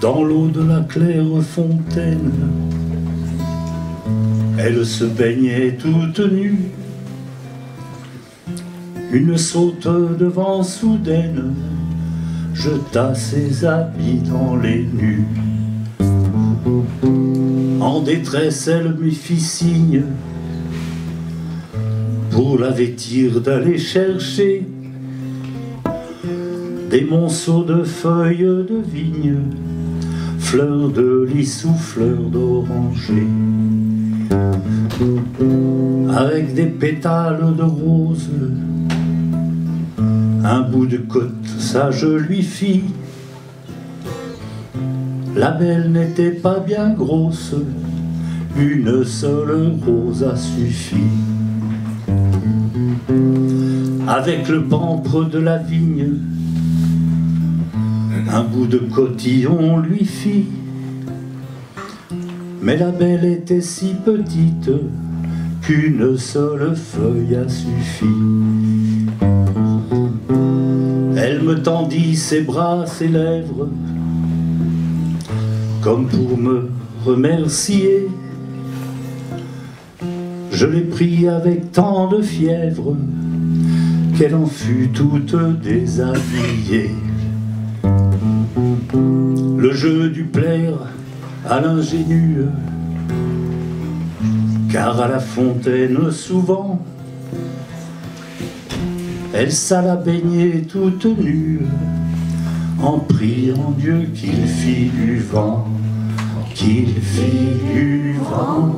Dans l'eau de la claire fontaine, elle se baignait toute nue. Une saute de vent soudaine jeta ses habits dans les nus. En détresse, elle me fit signe pour la vêtir d'aller chercher des monceaux de feuilles de vigne, fleurs de lys ou fleurs d'oranger, avec des pétales de rose, un bout de côte, ça je lui fis. La belle n'était pas bien grosse, une seule rose a suffi. Avec le pampre de la vigne, un bout de cotillon lui fit. Mais la belle était si petite qu'une seule feuille a suffi. Elle me tendit ses bras, ses lèvres, comme pour me remercier. Je l'ai pris avec tant de fièvre qu'elle en fut toute déshabillée. Le jeu du plaire à l'ingénue, car à la fontaine souvent, elle s'alla baigner toute nue, en priant Dieu qu'il fit du vent, qu'il fit du vent.